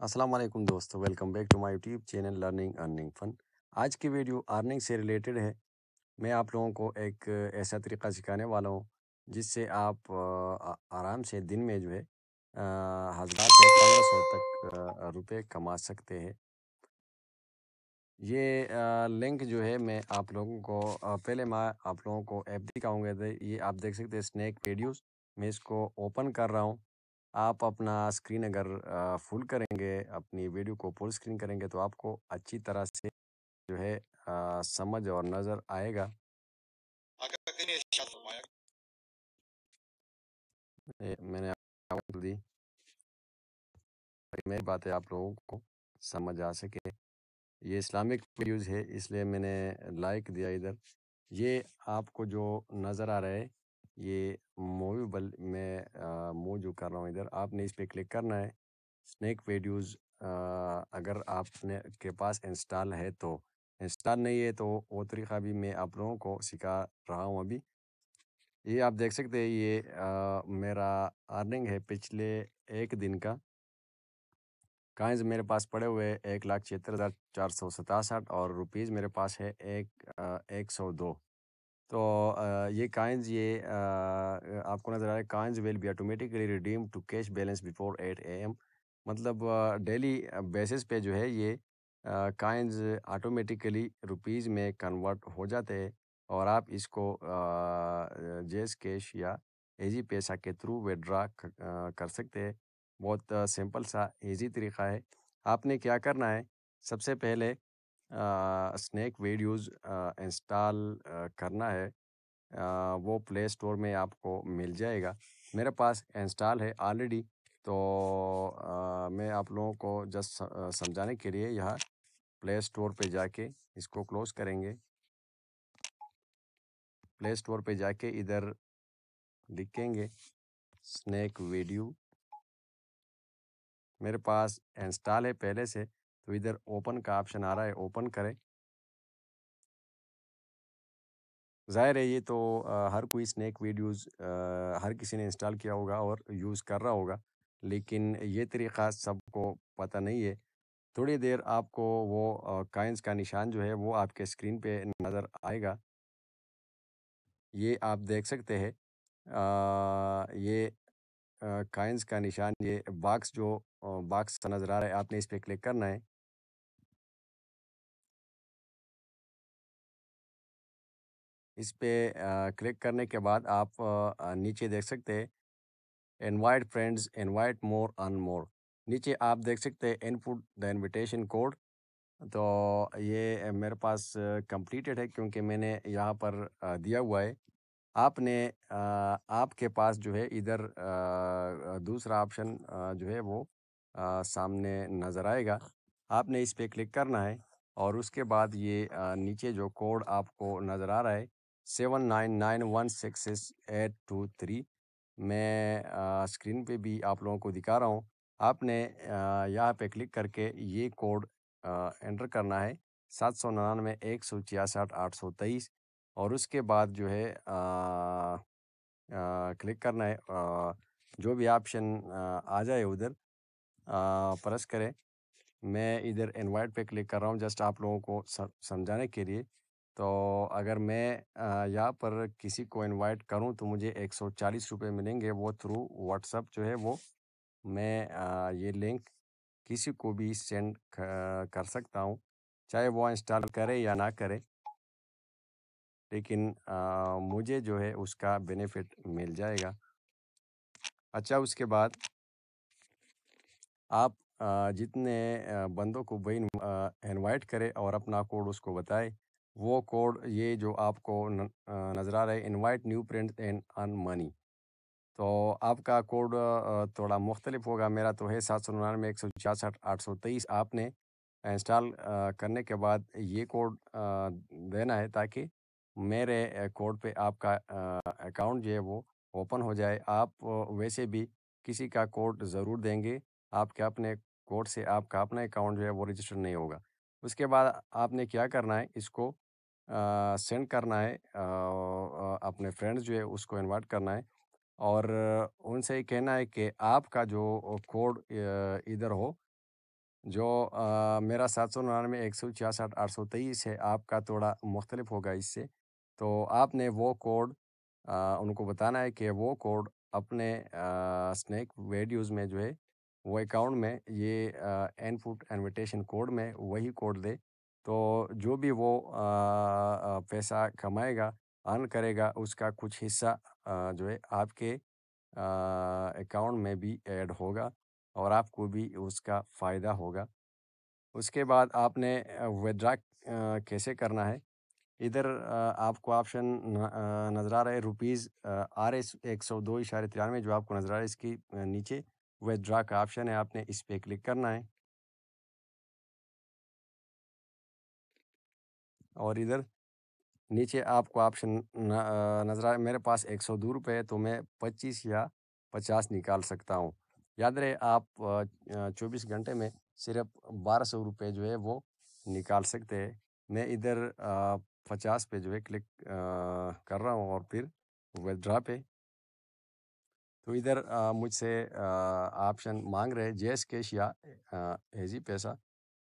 अस्सलाम वालेकुम दोस्तों, welcome back to my YouTube channel learning earning fun. आज की वीडियो अर्निंग से रिलेटेड है। मैं आप लोगों को एक ऐसा तरीका सिखाने वाला हूँ, जिससे आप आराम से दिन में जो है हज़ार से पंद्रह सौ तक रुपए कमा सकते हैं। ये लिंक जो है मैं आप लोगों को पहले मैं आप लोगों को ऐप दिखाऊँगा। ये आप देख सकते हैं, स्नैक वीडियोस मैं इसको ओपन कर रहा हूँ। आप अपना स्क्रीन अगर फुल करेंगे अपनी वीडियो को फुल स्क्रीन करेंगे तो आपको अच्छी तरह से जो है आ, समझ और नज़र आएगा। मैंने दी। मेरी बातें आप लोगों को समझ आ सके। ये इस्लामिक वीडियोज़ है इसलिए मैंने लाइक दिया इधर। ये आपको जो नज़र आ रहा है ये मूवेबल में मूव जो कर रहा हूँ इधर आपने इस पर क्लिक करना है। स्नैक वीडियोज़ अगर आपने के पास इंस्टॉल है तो। इंस्टॉल नहीं है तो वो तरीका भी मैं आप लोगों को सिखा रहा हूँ अभी। ये आप देख सकते हैं ये आ, मेरा अर्निंग है पिछले एक दिन का। काइंस मेरे पास पड़े हुए एक लाख छिहत्तर हज़ार चार सौ सतासठ और रुपीज़ मेरे पास है एक आ, एक सौ दो। तो ये काइंस ये आपको नज़र आ रहा है coins will be automatically redeem to cash balance before eight A M. मतलब डेली बेसिस पे जो है ये काइंस ऑटोमेटिकली रुपीज़ में कन्वर्ट हो जाते हैं और आप इसको जेस कैश या एजी पैसा के थ्रू विड्रा कर सकते हैं। बहुत सिंपल सा, इजी तरीका है। आपने क्या करना है? सबसे पहले स्नैक वीडियोज़ इंस्टॉल करना है आ, वो प्ले स्टोर में आपको मिल जाएगा। मेरे पास इंस्टॉल है ऑलरेडी तो आ, मैं आप लोगों को जस्ट समझाने के लिए यहाँ प्ले स्टोर पे जाके इसको क्लोज करेंगे। प्ले स्टोर पे जाके इधर लिखेंगे स्नैक वीडियो मेरे पास इंस्टॉल है पहले से। तो इधर ओपन का ऑप्शन आ रहा है ओपन करें। ज़ाहिर है ये तो आ, हर कोई स्नैक वीडियोस हर किसी ने इंस्टॉल किया होगा और यूज़ कर रहा होगा लेकिन ये तरीक़ा सबको पता नहीं है। थोड़ी देर आपको वो काइंस का निशान जो है वो आपके स्क्रीन पे नज़र आएगा। ये आप देख सकते हैं ये काइंस का निशान ये बॉक्स जो बॉक्स नज़र आ रहा है आपने इस पर क्लिक करना है। इस पर क्लिक करने के बाद आप नीचे देख सकते हैं, invite friends, invite more and more. नीचे आप देख सकते हैं, इनपुट द इनविटेशन कोड। तो ये मेरे पास कंप्लीटेड है, क्योंकि मैंने यहाँ पर दिया हुआ है। आपने आपके पास जो है इधर दूसरा ऑप्शन जो है वो सामने नज़र आएगा। आपने इस पर क्लिक करना है और उसके बाद ये नीचे जो कोड आपको नज़र आ रहा है seven nine nine one six six eight two three. मैं स्क्रीन पे भी आप लोगों को दिखा रहा हूँ। आपने यहाँ पे क्लिक करके ये कोड एंटर करना है। सात सौ निन्यानवे एक सौ छियासठ आठ सौ तेईस और उसके बाद जो है आ, आ, क्लिक करना है। आ, जो भी ऑप्शन आ जाए उधर प्रेस करें। मैं इधर इनवाइट पे क्लिक कर रहा हूँ जस्ट आप लोगों को समझाने के लिए। तो अगर मैं यहाँ पर किसी को इनवाइट करूँ तो मुझे एक सौ चालीस रुपये मिलेंगे वो थ्रू व्हाट्सअप जो है वो मैं ये लिंक किसी को भी सेंड कर सकता हूँ, चाहे वो इंस्टॉल करे या ना करे। लेकिन मुझे जो है उसका बेनिफिट मिल जाएगा। अच्छा उसके बाद आप जितने बंदों को भाई इनवाइट करें और अपना कोड उसको बताए वो कोड ये जो आपको नज़र आ रहा है invite new friend and earn money तो आपका कोड थोड़ा मुख्तलिफ़ होगा। मेरा तो है सात सौ निन्यानवे, एक सौ छियासठ, आठ सौ तेईस आपने इंस्टॉल करने के बाद ये कोड देना है ताकि मेरे कोड पे आपका अकाउंट जो है वो ओपन हो जाए। आप वैसे भी किसी का कोड ज़रूर देंगे। आपके अपने कोड से आपका अपना अकाउंट जो है वो रजिस्टर नहीं होगा। उसके बाद आपने क्या करना है, इसको सेंड करना है आ, अपने फ्रेंड्स जो है उसको इनवाइट करना है और उनसे ये कहना है कि आपका जो कोड इधर हो जो अ, मेरा 799 166 823 है आपका थोड़ा मुख्तलिफ़ होगा इससे। तो आपने वो कोड उनको बताना है कि वो कोड अपने स्नैक वीडियोज़ में जो है वो अकाउंट में ये इनपुट इन्विटेशन कोड में वही कोड दे। तो जो भी वो पैसा कमाएगा, अर्न करेगा उसका कुछ हिस्सा जो है आपके अकाउंट में भी ऐड होगा और आपको भी उसका फ़ायदा होगा। उसके बाद आपने विथड्रॉ अ, कैसे करना है? इधर आपको ऑप्शन नज़र आ रहा है रुपीज़ अ, आरएस 102.93 जो आपको नज़र आ रहा है इसकी नीचे विथड्रॉ का ऑप्शन है आपने इस पे क्लिक करना है। और इधर नीचे आपको ऑप्शन नज़र आए मेरे पास 102 रुपए है तो मैं 25 या 50 निकाल सकता हूँ। याद रहे, आप 24 घंटे में सिर्फ़ बारह सौ रुपये जो है, वो निकाल सकते हैं। मैं इधर पचास पे जो है क्लिक कर रहा हूँ और फिर विथड्रॉ पे तो इधर मुझसे ऑप्शन मांग रहे जेएस कैश या इज़ी पैसा।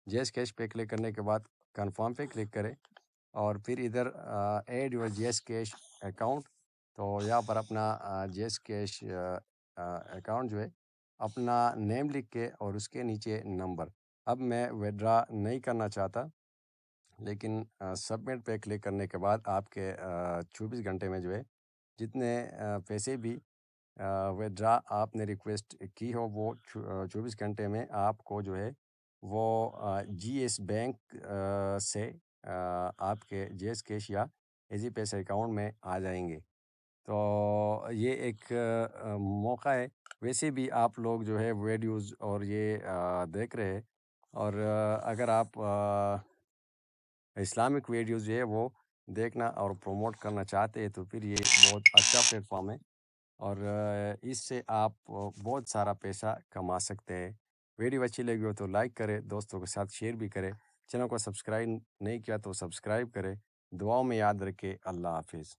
जेस कैश पे क्लिक करने के बाद कन्फर्म पे क्लिक करें और फिर इधर add your JazzCash account तो यहाँ पर अपना अ, जेएस कैश अकाउंट जो है अपना नेम लिख के और उसके नीचे नंबर। अब मैं विथड्रॉ नहीं करना चाहता लेकिन सबमिट पे क्लिक करने के बाद आपके चौबीस घंटे में जो है जितने पैसे भी विथड्रॉ आपने रिक्वेस्ट की हो वो चौबीस घंटे में आपको जो है वो जी एस बैंक से आपके आपके जेएस कैश या इज़ी पैसे अकाउंट में आ जाएँगे तो ये एक मौका है। वैसे भी आप लोग जो है वीडियोज़ और ये देख रहे हैं और अगर आप इस्लामिक वीडियोज़ जो है वो देखना और प्रमोट करना चाहते हैं तो फिर ये बहुत अच्छा प्लेटफ़ॉर्म है और इससे आप बहुत सारा पैसा कमा सकते हैं। वीडियो अच्छी लगी हो तो लाइक करें, दोस्तों के साथ शेयर भी करें। चैनल को सब्सक्राइब नहीं किया तो सब्सक्राइब करें। दुआओं में याद रखें। अल्लाह हाफ़िज़।